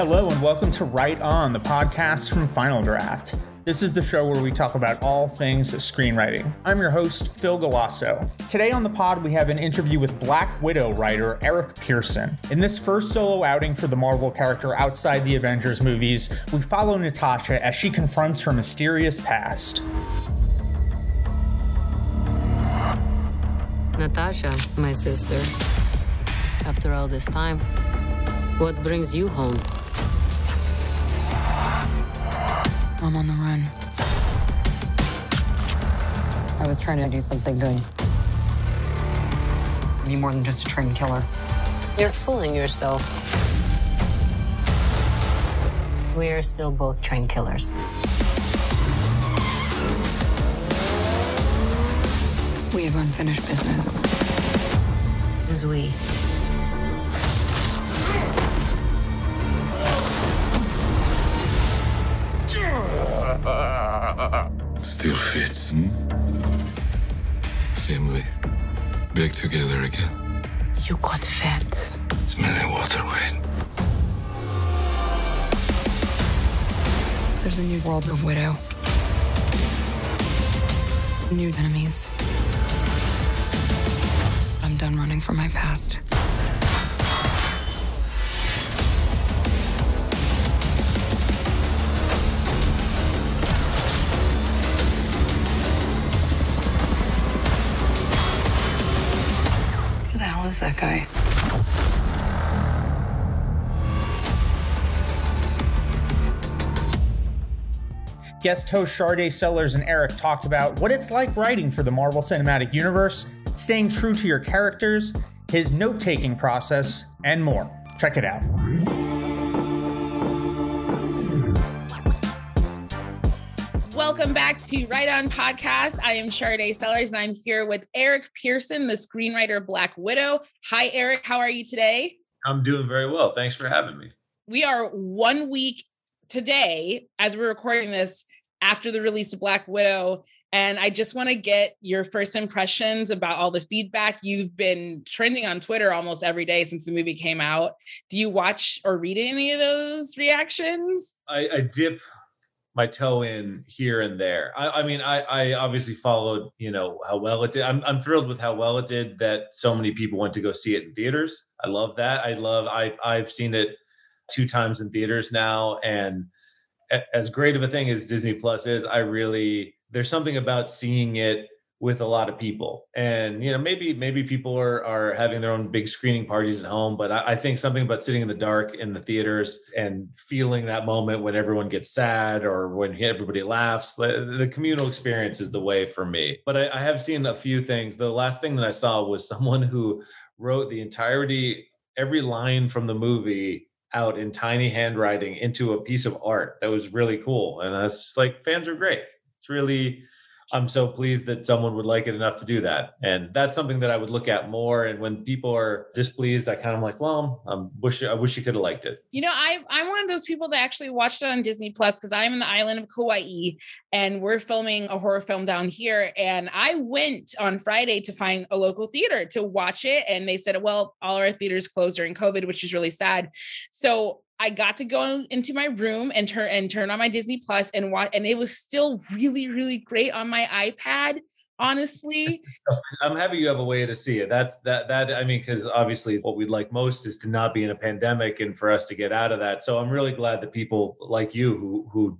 Hello, and welcome to Write On, the podcast from Final Draft. This is the show where we talk about all things screenwriting. I'm your host, Phil Galasso. Today on the pod, we have an interview with Black Widow writer Eric Pearson. In this first solo outing for the Marvel character outside the Avengers movies, we follow Natasha as she confronts her mysterious past. Natasha, my sister. After all this time, what brings you home? I'm on the run. I was trying to do something good. Be more than just a trained killer. You're fooling yourself. We're still both trained killers. We have unfinished business. As we? Still fits, hmm? Family. Back together again. You got fat. Smelling water wine. There's a new world of widows. New enemies. I'm done running from my past. Guy? Guest host Sharday Sellers and Eric talked about what it's like writing for the Marvel Cinematic Universe, staying true to your characters, his note taking process, and more. Check it out. Welcome back to Write On Podcast. I am Sharday Sellers and I'm here with Eric Pearson, the screenwriter Black Widow. Hi, Eric. How are you today? I'm doing very well. Thanks for having me. We are one week today, as we're recording this, after the release of Black Widow. And I just want to get your first impressions about all the feedback. You've been trending on Twitter almost every day since the movie came out. Do you watch or read any of those reactions? I, I dip my toe in here and there. I, I mean, I, I obviously followed, you know, how well it did. I'm, I'm thrilled with how well it did that so many people went to go see it in theaters. I love that. I love, I, I've seen it two times in theaters now. And as great of a thing as Disney Plus is, I really, there's something about seeing it with a lot of people. And you know maybe maybe people are are having their own big screening parties at home but I, I think something about sitting in the dark in the theaters and feeling that moment when everyone gets sad or when everybody laughs the, the communal experience is the way for me. But I, I have seen a few things. The last thing that i saw was someone who wrote the entirety every line from the movie out in tiny handwriting into a piece of art that was really cool. And i was like fans are great. It's really I'm so pleased that someone would like it enough to do that. And that's something that I would look at more. And when people are displeased, I kind of like, well, I wish I wish you could have liked it. You know, I I'm one of those people that actually watched it on Disney Plus because I'm in the island of Kauai and we're filming a horror film down here. And I went on Friday to find a local theater to watch it. And they said, well, all our theaters closed during COVID, which is really sad. So I got to go into my room and turn and turn on my Disney Plus and watch, and it was still really, really great on my iPad. Honestly, I'm happy you have a way to see it. That's that that I mean, because obviously what we'd like most is to not be in a pandemic and for us to get out of that. So I'm really glad that people like you who who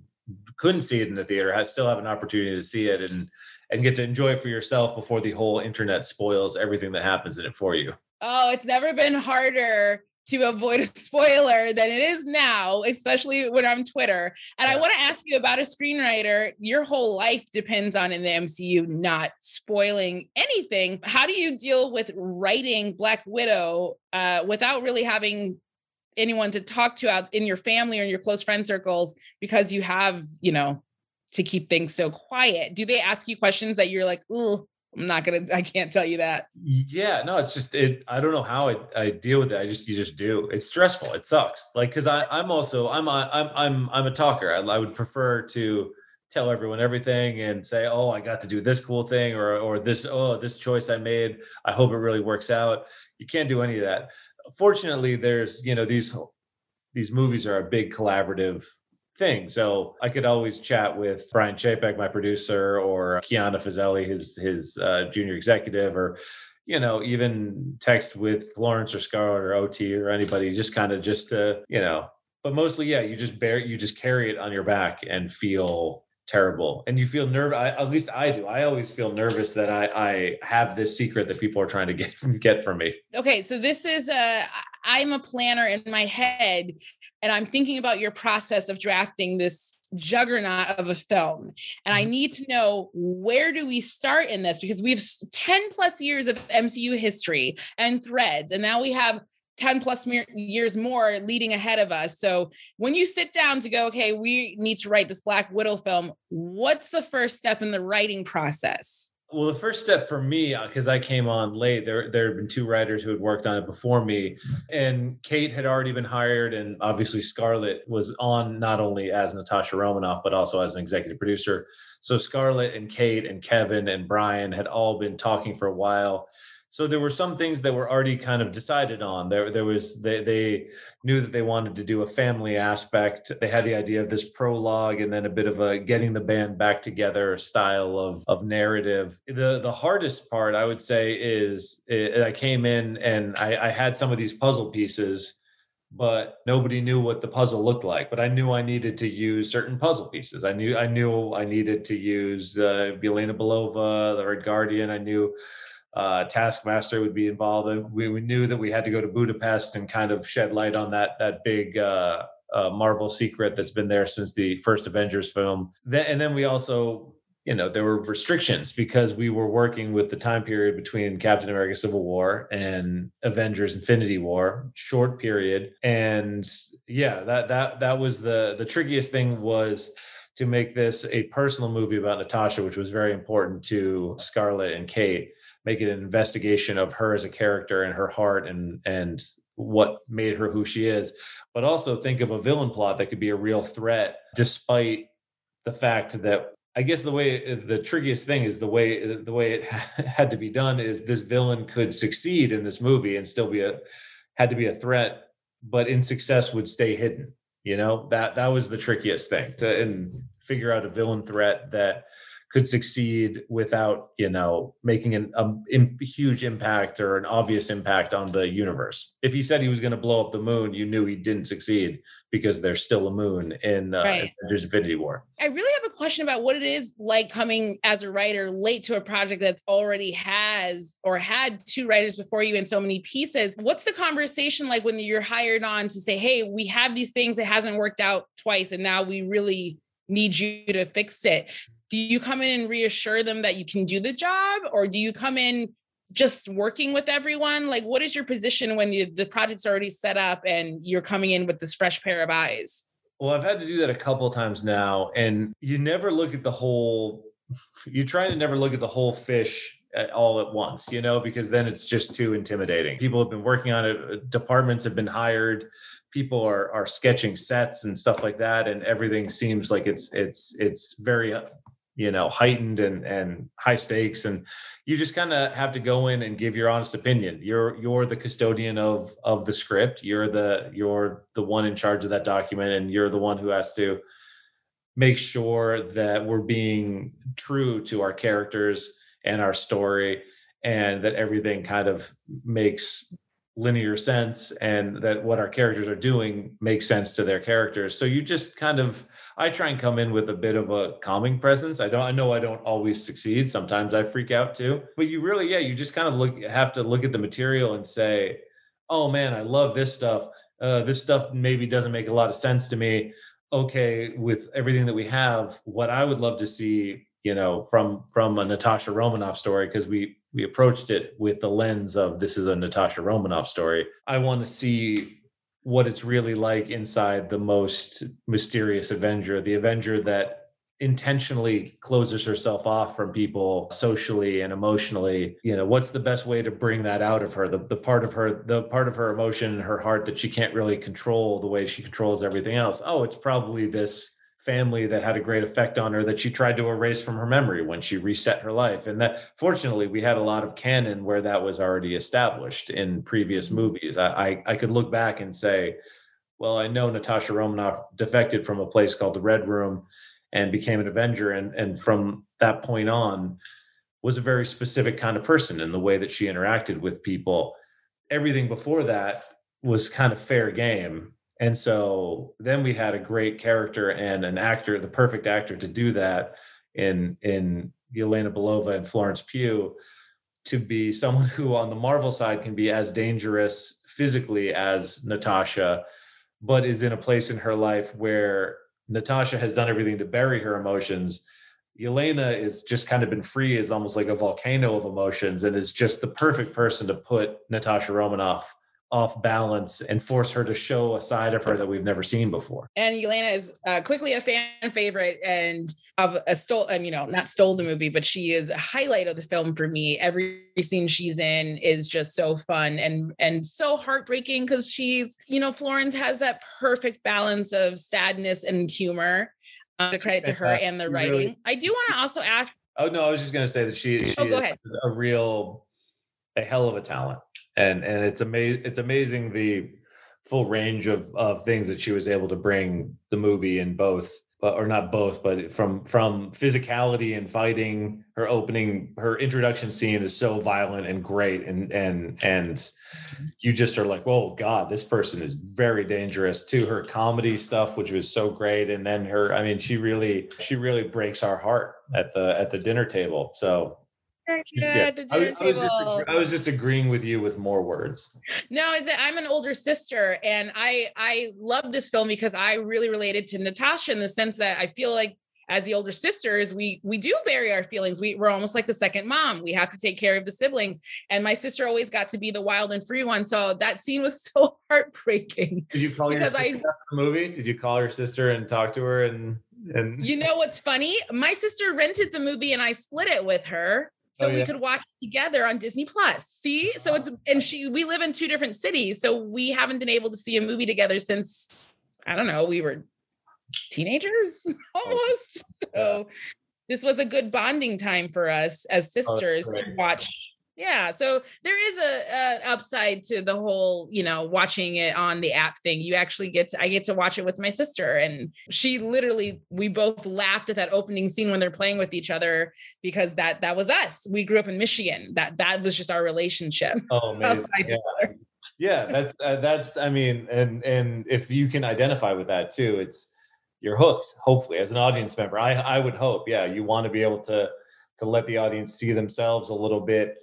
couldn't see it in the theater have, still have an opportunity to see it and and get to enjoy it for yourself before the whole internet spoils everything that happens in it for you. oh, it's never been harder to avoid a spoiler than it is now, especially when I'm on Twitter. And I want to ask you about a screenwriter. Your whole life depends on in the MCU not spoiling anything. How do you deal with writing Black Widow uh, without really having anyone to talk to out in your family or your close friend circles because you have, you know, to keep things so quiet? Do they ask you questions that you're like, oh, I'm not gonna, I can't tell you that. Yeah, no, it's just it. I don't know how I, I deal with it. I just you just do. It's stressful. It sucks. Like because I I'm also I'm a, I'm I'm I'm a talker. I, I would prefer to tell everyone everything and say, oh, I got to do this cool thing or or this oh this choice I made. I hope it really works out. You can't do any of that. Fortunately, there's you know these these movies are a big collaborative thing. So I could always chat with Brian Chapek, my producer, or Kiana Fazeli, his his uh, junior executive, or you know, even text with Florence or Scarlett or OT or anybody, just kind of just to, you know, but mostly, yeah, you just bear, you just carry it on your back and feel terrible. And you feel nervous at least i do. I always feel nervous that i i have this secret that people are trying to get get from me. Okay so this is a i'm a planner in my head and i'm thinking about your process of drafting this juggernaut of a film. And i mm-hmm. need to know where do we start in this? Because we have 10 plus years of mcu history and threads and now we have 10 plus years more leading ahead of us. So when you sit down to go, okay, we need to write this Black Widow film, what's the first step in the writing process? Well, the first step for me, because uh, I came on late, there there had been two writers who had worked on it before me, and Kate had already been hired, and obviously Scarlett was on not only as Natasha Romanoff but also as an executive producer. So Scarlett and Kate and Kevin and Brian had all been talking for a while so there were some things that were already kind of decided on there there was they they knew that they wanted to do a family aspect they had the idea of this prologue and then a bit of a getting the band back together style of of narrative the the hardest part i would say is it, i came in and I, I had some of these puzzle pieces but nobody knew what the puzzle looked like. But I knew I needed to use certain puzzle pieces. I knew I knew I needed to use uh, Yelena Belova, the Red Guardian. I knew uh, Taskmaster would be involved. We, we knew that we had to go to Budapest and kind of shed light on that that big uh, uh, Marvel secret that's been there since the first Avengers film. And then we also, you know, there were restrictions because we were working with the time period between Captain America: Civil War and Avengers: Infinity War, short period. And yeah, that that that was the the trickiest thing was to make this a personal movie about Natasha, which was very important to Scarlett and Kate make it an investigation of her as a character and her heart and and what made her who she is. But also think of a villain plot that could be a real threat despite the fact that i guess the way the trickiest thing is the way the way it had to be done is this villain could succeed in this movie and still be a had to be a threat but in success would stay hidden you know? That that was the trickiest thing to and figure out a villain threat that could succeed without you know making an, a, a, huge impact or an obvious impact on the universe if he said he was going to blow up the moon you knew he didn't succeed because there's still a moon in uh, right. Avengers Infinity War. I really have a question about what it is like coming as a writer late to a project that already has or had two writers before you in so many pieces. What's the conversation like when you're hired on to say, "Hey, we have these things it hasn't worked out twice and now we really need you to fix it." Do you come in and reassure them that you can do the job? Or do you come in just working with everyone? Like what is your position when you, the project's already set up and you're coming in with this fresh pair of eyes? Well i've had to do that a couple of times now and you never look at the whole you try to never look at the whole fish at, all at once you know because then it's just too intimidating. People have been working on it uh, departments have been hired people are are sketching sets and stuff like that and everything seems like it's it's it's very uh, you know heightened and and high stakes and you just kind of have to go in and give your honest opinion. You're you're the custodian of of the script. You're the you're the one in charge of that document and you're the one who has to make sure that we're being true to our characters and our story and that everything kind of makes linear sense and that what our characters are doing makes sense to their characters so you just kind of I try and come in with a bit of a calming presence. I don't I know I don't always succeed. Sometimes I freak out too. But you really, yeah, you just kind of look have to look at the material and say, oh man, I love this stuff. Uh, this stuff maybe doesn't make a lot of sense to me. Okay, with everything that we have, what I would love to see, you know, from from a Natasha Romanoff story, because we we approached it with the lens of this is a Natasha Romanoff story. I want to see what it's really like inside the most mysterious Avenger, the Avenger that intentionally closes herself off from people socially and emotionally. You know what's the best way to bring that out of her? The, the part of her the part of her emotion and her heart that she can't really control the way she controls everything else. Oh it's probably this family that had a great effect on her that she tried to erase from her memory when she reset her life and that fortunately we had a lot of canon where that was already established in previous mm-hmm. movies i i, I could look back and say well, I know Natasha Romanoff defected from a place called the Red Room and became an Avenger. And, and from that point on, was a very specific kind of person in the way that she interacted with people. Everything before that was kind of fair game. And so then we had a great character and an actor, the perfect actor to do that in in Yelena Belova and Florence Pugh to be someone who on the Marvel side can be as dangerous physically as Natasha, but is in a place in her life where Natasha has done everything to bury her emotions. Yelena is just kind of been free as almost like a volcano of emotions and is just the perfect person to put Natasha Romanoff off balance and force her to show a side of her that we've never seen before. And Yelena is uh, quickly a fan favorite and of a stole, um, you know, not stole the movie, but she is a highlight of the film for me. Every scene she's in is just so fun and and so heartbreaking because she's, you know, Florence has that perfect balance of sadness and humor. Uh, the credit to her and the writing. Really, I do want to also ask. Oh no, I was just going to say that she, she oh, go ahead. a real, a hell of a talent and and it's amazing it's amazing the full range of of things that she was able to bring the movie in both or not both but from from physicality and fighting her opening her introduction scene is so violent and great and and and mm-hmm. you just are like oh god this person is very dangerous to her comedy stuff which was so great and then her i mean she really she really breaks our heart at the at the dinner table so yeah, I was. I was, just, I was just agreeing with you with more words. No, it's I'm an older sister, and I I love this film because I really related to Natasha in the sense that I feel like as the older sisters, we we do bury our feelings. We, we're almost like the second mom. We have to take care of the siblings. And my sister always got to be the wild and free one. So that scene was so heartbreaking. Did you call because your sister I, the movie? Did you call your sister and talk to her and and you know what's funny? My sister rented the movie and I split it with her so oh, yeah. we could watch together on Disney Plus. See, so it's and she we live in two different cities, so we haven't been able to see a movie together since I don't know we were teenagers almost. So this was a good bonding time for us as oh, sisters oh, to watch yeah so there is a, a, upside to the whole you know watching it on the app thing. You actually get to i get to watch it with my sister and she literally we both laughed at that opening scene when they're playing with each other because that that was us. We grew up in michigan. That that was just our relationship oh man yeah. yeah that's uh, that's i mean and and if you can identify with that too it's you're hooked hopefully. As an audience member i i would hope yeah you want to be able to to let the audience see themselves a little bit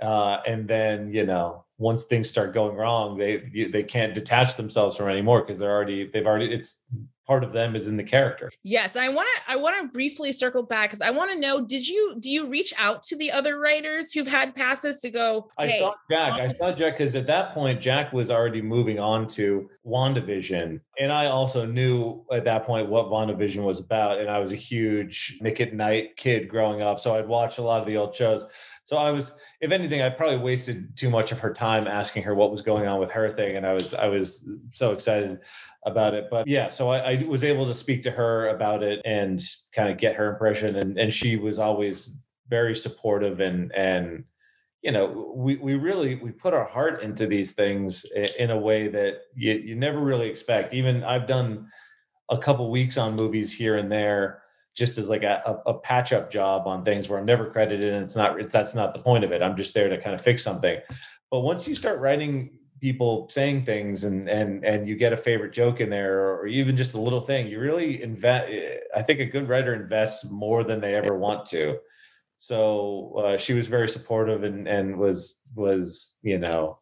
uh, and then you know once things start going wrong they they can't detach themselves from anymore because they're already they've already it's part of them is in the character. Yes i want to i want to briefly circle back because i want to know did you do you reach out to the other writers who've had passes to go hey, i saw Jac i saw Jac because at that point Jac was already moving on to wandavision. And i also knew at that point what wandavision was about and i was a huge Nick at Nite kid growing up so i'd watch a lot of the old shows so I was, if anything, I probably wasted too much of her time asking her what was going on with her thing, and I was, I was so excited about it. But yeah, so I, I was able to speak to her about it and kind of get her impression, and and she was always very supportive and and you know we we really we put our heart into these things in a way that you you never really expect. Even I've done a couple weeks on movies here and there just as like a, a, patch up job on things where I'm never credited and it's not it's, that's not the point of it. I'm just there to kind of fix something. But once you start writing people saying things and and and you get a favorite joke in there or even just a little thing, you really invest. I think a good writer invests more than they ever want to. So uh, she was very supportive and and was was you know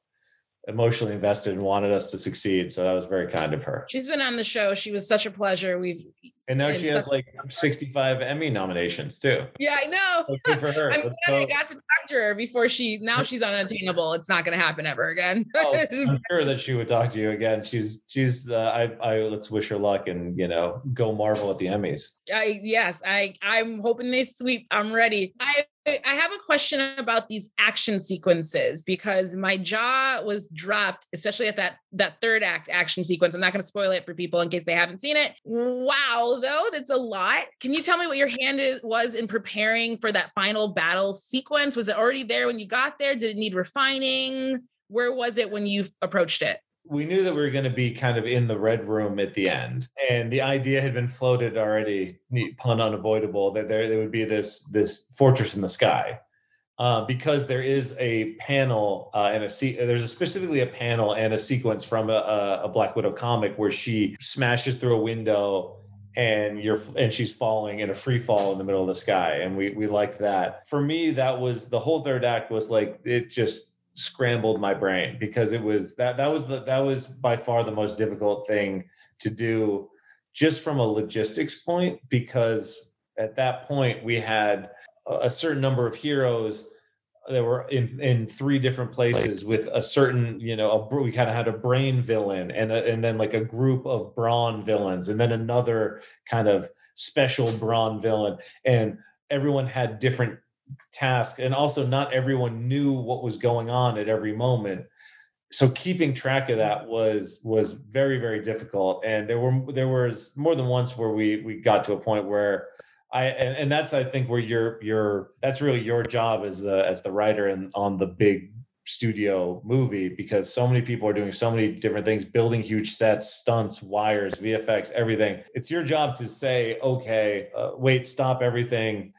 emotionally invested and wanted us to succeed. So that was very kind of her. She's been on the show. She was such a pleasure. We've and now she has like 65 Emmy nominations too. Yeah, I know. good for her. I'm glad so, I got to talk to her before she now she's unattainable. It's not going to happen ever again. oh, I'm sure that she would talk to you again. She's she's uh, I I let's wish her luck and you know go Marvel at the Emmys. I yes, I I'm hoping they sweep. I'm ready. I I have a question about these action sequences because my jaw was dropped, especially at that that third act action sequence. I'm not going to spoil it for people in case they haven't seen it. Wow, though, that's a lot. Can you tell me what your hand is, was in preparing for that final battle sequence? Was it already there when you got there? Did it need refining? Where was it when you approached it? We knew that we were going to be kind of in the red room at the end and the idea had been floated already pun unavoidable that there, there would be this this fortress in the sky. Uh, because there is a panel uh, and a se- there's a specifically a panel and a sequence from a, a black widow comic where she smashes through a window and you're and she's falling in a free fall in the middle of the sky and we we liked that. For me that was the whole third act was like it just scrambled my brain because it was that that was the that was by far the most difficult thing to do just from a logistics point because at that point we had a certain number of heroes that were in in three different places with a certain you know a, we kind of had a brain villain and a, and then like a group of brawn villains and then another kind of special brawn villain and everyone had different tasks and also not everyone knew what was going on at every moment. So keeping track of that was was very very difficult. And there were there was more than once where we we got to a point where I and, and that's I think where you're you're that's really your job as the as the writer and on the big studio movie because so many people are doing so many different things building huge sets stunts wires vfx everything. It's your job to say okay uh, wait stop everything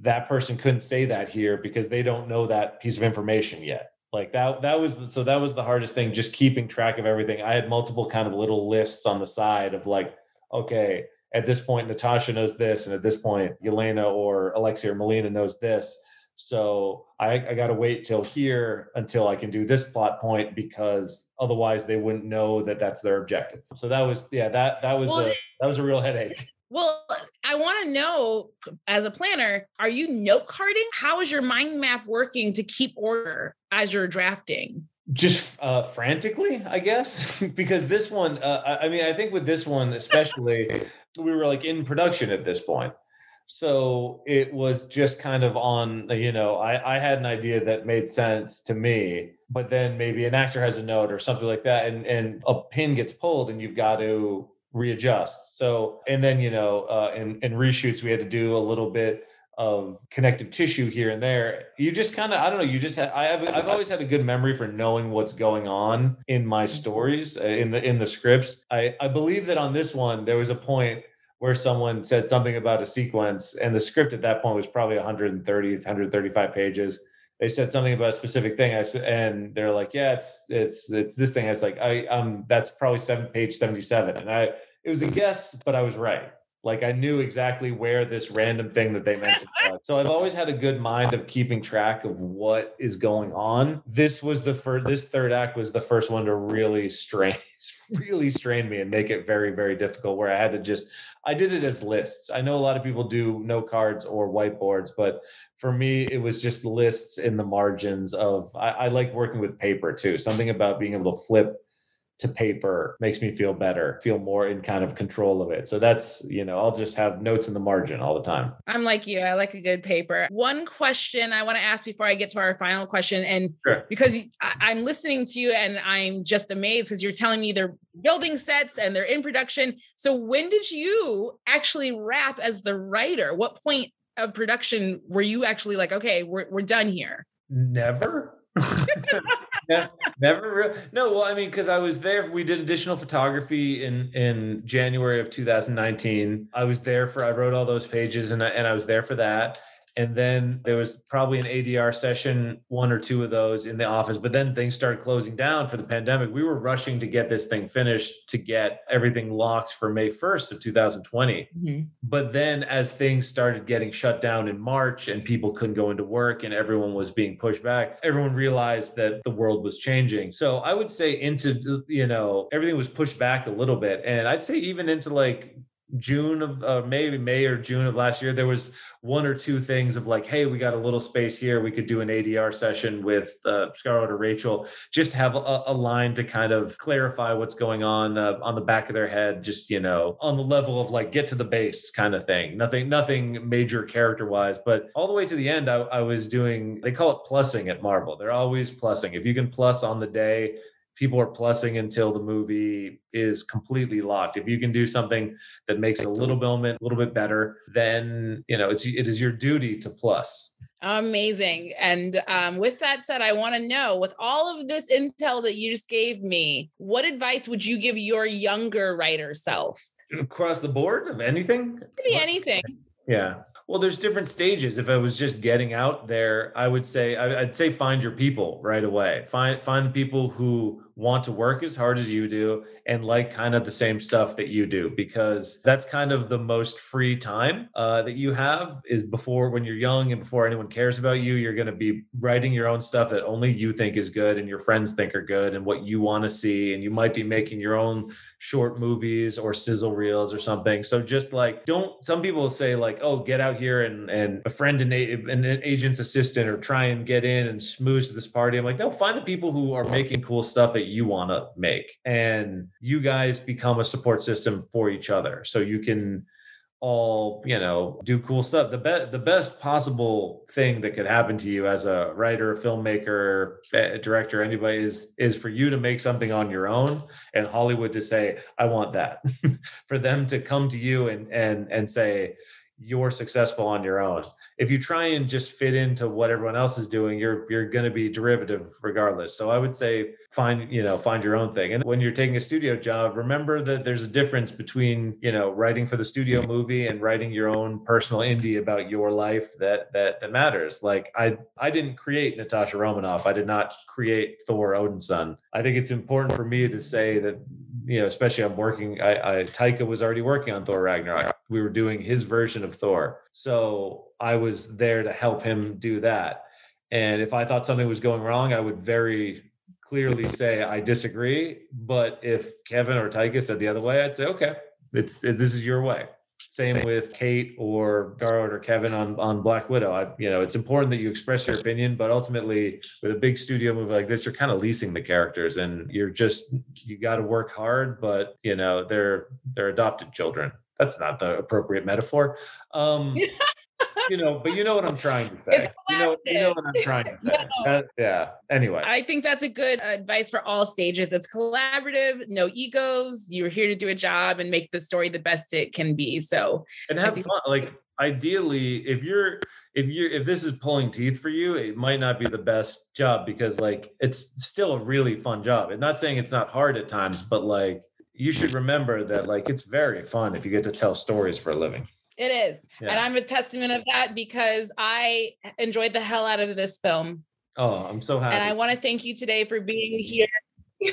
that person couldn't say that here because they don't know that piece of information yet like that that was the, so that was the hardest thing just keeping track of everything i had multiple kind of little lists on the side of like okay at this point Natasha knows this, and at this point Yelena or Alexei or Melina knows this. So I, I got to wait till here until I can do this plot point because otherwise they wouldn't know that that's their objective. So that was yeah that that was well, a, that was a real headache. Well, I want to know as a planner, are you note carding? How is your mind map working to keep order as you're drafting? just uh, frantically, I guess, because this one, uh, I mean, I think with this one especially, we were like in production at this point. So it was just kind of on, you know, I, I had an idea that made sense to me, but then maybe an actor has a note or something like that, and and a pin gets pulled, and you've got to readjust. So and then you know, uh, in in reshoots we had to do a little bit of connective tissue here and there. You just kind of, I don't know, you just have, I have, I've always had a good memory for knowing what's going on in my mm-hmm. stories, uh, in the, in the scripts. I, I believe that on this one, there was a point where someone said something about a sequence and the script at that point was probably 130, 135 pages. They said something about a specific thing. I said, and they're like, yeah, it's, it's, it's this thing. I was like, I, um, that's probably seven page 77. And I, it was a guess, but I was right. Like I knew exactly where this random thing that they mentioned was. So I've always had a good mind of keeping track of what is going on. This was the first this third act was the first one to really strain really strain me and make it very, very difficult where I had to just I did it as lists. I know a lot of people do note cards or whiteboards, but for me, it was just lists in the margins of I, I like working with paper too. Something about being able to flip to paper makes me feel better, feel more in kind of control of it. So that's, you know, I'll just have notes in the margin all the time. I'm like you. I like a good paper. One question I want to ask before I get to our final question. And sure. because I'm listening to you and I'm just amazed because you're telling me they're building sets and they're in production. So when did you actually wrap as the writer? What point of production were you actually like, okay, we're, we're done here? Never. never, no well i mean because i was there we did additional photography in in january of 2019 i was there for i wrote all those pages and I, and I was there for that and then there was probably an ADR session, one or two of those in the office. But then things started closing down for the pandemic. We were rushing to get this thing finished to get everything locked for May 1st of 2020. Mm-hmm. But then as things started getting shut down in March and people couldn't go into work and everyone was being pushed back, everyone realized that the world was changing. So I would say into, you know, everything was pushed back a little bit. And I'd say even into like June of uh, maybe May or June of last year, there was one or two things of like, hey, we got a little space here. We could do an ADR session with uh, Scarlett or Rachel, just have a, a, line to kind of clarify what's going on uh, on the back of their head, just you know, on the level of like get to the base kind of thing. Nothing, nothing major character wise, but all the way to the end, I, I was doing. They call it plussing at Marvel. They're always plussing. If you can plus on the day people are plussing until the movie is completely locked. If you can do something that makes it a little bit a little bit better, then you know it's it is your duty to plus. Amazing. And um, with that said, I want to know with all of this intel that you just gave me, what advice would you give your younger writer self? Across the board of anything? It could be anything. Yeah. Well, there's different stages. If I was just getting out there, I would say I'd say find your people right away. Find find the people who want to work as hard as you do and like kind of the same stuff that you do because that's kind of the most free time uh, that you have is before when you're young and before anyone cares about you you're going to be writing your own stuff that only you think is good and your friends think are good and what you want to see and you might be making your own short movies or sizzle reels or something. So just like don't some people say like oh get out here and and a friend and an agent's assistant or try and get in and smooth to this party. I'm like no find the people who are making cool stuff that that you want to make and you guys become a support system for each other. So you can all you know do cool stuff. The best the best possible thing that could happen to you as a writer filmmaker director anybody is is for you to make something on your own and hollywood to say i want that. For them to come to you and and and say you're successful on your own. If you try and just fit into what everyone else is doing, you're you're going to be derivative regardless. So I would say find, you know, find your own thing. And when you're taking a studio job, remember that there's a difference between, you know, writing for the studio movie and writing your own personal indie about your life that that that matters. Like I I didn't create Natasha Romanoff. I did not create Thor Odinson. I think it's important for me to say that you know, especially I'm working. I, I Taika was already working on Thor Ragnarok. We were doing his version of Thor, so I was there to help him do that. And if I thought something was going wrong, I would very clearly say I disagree. But if Kevin or Taika said the other way, I'd say okay, it's it, this is your way. Same, Same, with Kate or Garrett or Kevin on on Black Widow. I, you know, it's important that you express your opinion, but ultimately, with a big studio movie like this, you're kind of leasing the characters, and you're just you got to work hard. But you know, they're they're adopted children. That's not the appropriate metaphor. Um, you know, but you know what I'm trying to say. You know, you know what I'm trying to say. no. yeah. Anyway, I think that's a good advice for all stages. It's collaborative, no egos. You're here to do a job and make the story the best it can be. So and have think- fun. Like ideally, if you're if you're if this is pulling teeth for you, it might not be the best job because like it's still a really fun job. I'm not saying it's not hard at times, but like you should remember that like it's very fun if you get to tell stories for a living. It is. Yeah. And I'm a testament of that because I enjoyed the hell out of this film. Oh, I'm so happy. And I want to thank you today for being here.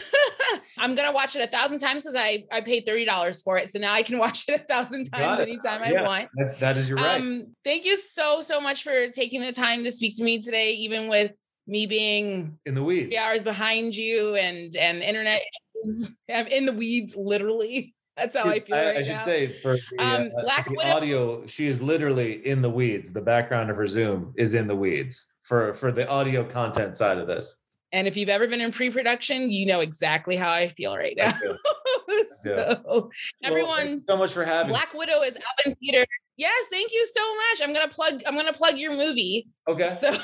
I'm gonna watch it a thousand times because I I paid thirty dollars for it, so now I can watch it a thousand times anytime yeah, I want. That, that is your right. Um, thank you so so much for taking the time to speak to me today, even with me being in the weeds, three hours behind you, and and internet. I'm in the weeds, literally. That's how I feel. I, right I should now. say for the, um, uh, Black the Widow- audio, she is literally in the weeds. The background of her Zoom is in the weeds for for the audio content side of this. And if you've ever been in pre-production, you know exactly how I feel right now. so everyone, so much for having. Black Widow is out in theater. Yes, thank you so much. I'm gonna plug. I'm gonna plug your movie. Okay. So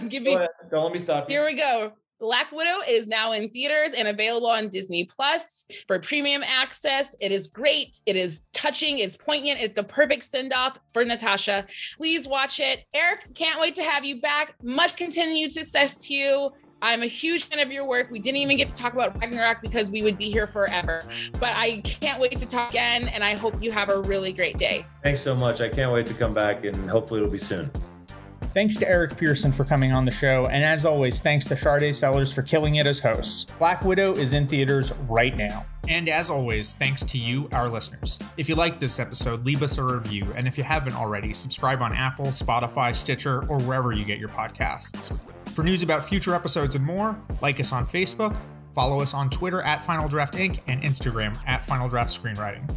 give me. Don't let me stop. You. Here we go. Black Widow is now in theaters and available on Disney Plus for premium access. It is great. It is touching. It's poignant. It's a perfect send off for Natasha. Please watch it. Eric, can't wait to have you back. Much continued success to you. I'm a huge fan of your work. We didn't even get to talk about Ragnarok because we would be here forever. But I can't wait to talk again, and I hope you have a really great day. Thanks so much. I can't wait to come back, and hopefully it'll be soon. Thanks to Eric Pearson for coming on the show, and as always, thanks to Sade Sellers for killing it as host. Black Widow is in theaters right now. And as always, thanks to you, our listeners. If you liked this episode, leave us a review, and if you haven't already, subscribe on Apple, Spotify, Stitcher, or wherever you get your podcasts. For news about future episodes and more, like us on Facebook, follow us on Twitter at Final Draft Inc. and Instagram at Final Draft Screenwriting.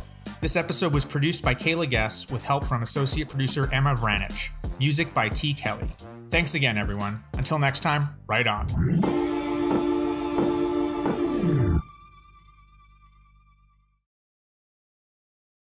This episode was produced by Kayla Guess with help from associate producer Emma Vranich. Music by T. Kelly. Thanks again, everyone. Until next time, right on.